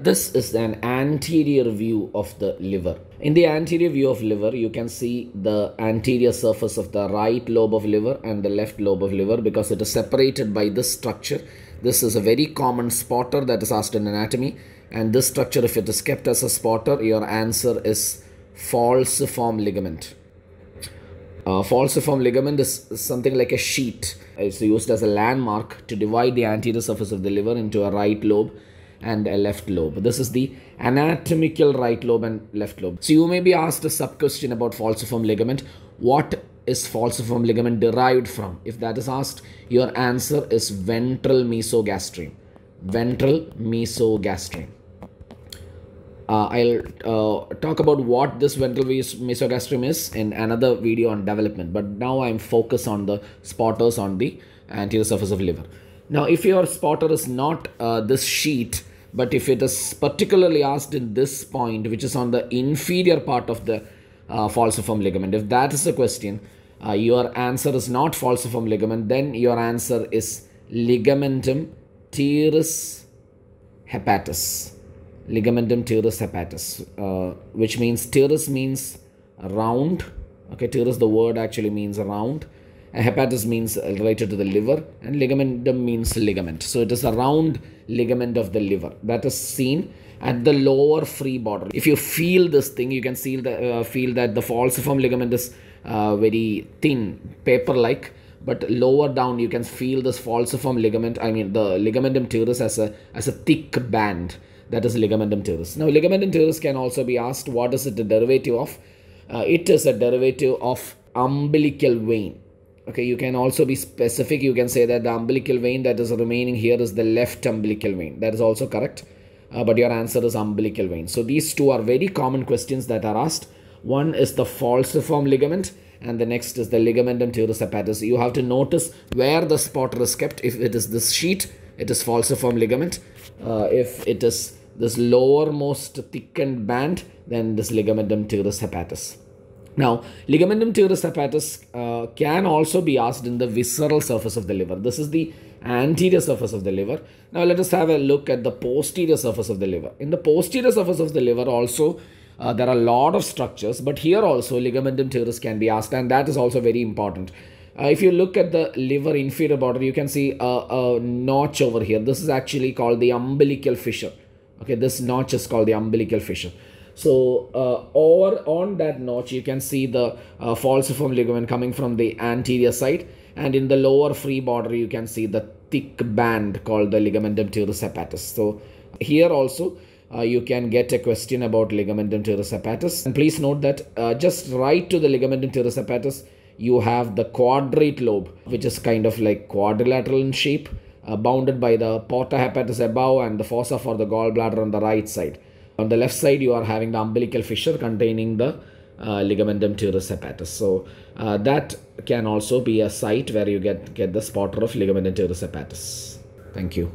This is an anterior view of the liver. In the anterior view of liver, you can see the anterior surface of the right lobe of liver and the left lobe of liver because it is separated by this structure. This is a very common spotter that is asked in anatomy. And this structure, if it is kept as a spotter, your answer is falciform ligament. Uh, falciform ligament is something like a sheet. It's used as a landmark to divide the anterior surface of the liver into a right lobe and a left lobe. This is the anatomical right lobe and left lobe. So you may be asked a sub question about falciform ligament. What is falciform ligament derived from? If that is asked, your answer is ventral mesogastrium. Ventral mesogastrium. Uh, I'll uh, talk about what this ventral mesogastrium is in another video on development. But now I'm focused on the spotters on the anterior surface of liver. Now, if your spotter is not uh, this sheet, but if it is particularly asked in this point, which is on the inferior part of the uh, falciform ligament, if that is the question, uh, your answer is not falciform ligament, then your answer is ligamentum teres hepatis. Ligamentum teres hepatis, uh, which means teres means round. Okay, teres, the word actually means round. Hepatis means related to the liver, and ligamentum means ligament. So it is a round ligament of the liver that is seen at the lower free border. If you feel this thing, you can see the, uh, feel that the falciform ligament is uh, very thin, paper-like, but lower down you can feel this falciform ligament. I mean the ligamentum teres as a as a thick band. That is ligamentum teres. Now ligamentum teres can also be asked what is it a derivative of? Uh, it is a derivative of umbilical vein okay you can also be specific. You can say that the umbilical vein that is remaining here is the left umbilical vein. That is also correct. Uh, but your answer is umbilical vein. So these two are very common questions that are asked. One is the falciform ligament and the next is the ligamentum teres you have to notice where the spotter is kept. If it is this sheet it is falciform ligament. Uh, if it is this lowermost thickened band then this ligamentum teres hepatis now, ligamentum teres hepatis uh, can also be asked in the visceral surface of the liver. This is the anterior surface of the liver. Now, let us have a look at the posterior surface of the liver. In the posterior surface of the liver also, uh, there are a lot of structures, but here also ligamentum teres can be asked and that is also very important. Uh, if you look at the liver inferior border, you can see a, a notch over here. This is actually called the umbilical fissure. Okay, this notch is called the umbilical fissure. So uh, over on that notch, you can see the uh, falciform ligament coming from the anterior side. And in the lower free border, you can see the thick band called the ligamentum teres hepatis. So here also, uh, you can get a question about ligamentum teres hepatis. And please note that uh, just right to the ligamentum teres hepatis, you have the quadrate lobe, which is kind of like quadrilateral in shape, uh, bounded by the porta hepatis above and the fossa for the gallbladder on the right side. On the left side, you are having the umbilical fissure containing the uh, ligamentum teres hepatis. So uh, that can also be a site where you get, get the spotter of ligamentum teres hepatis. Thank you.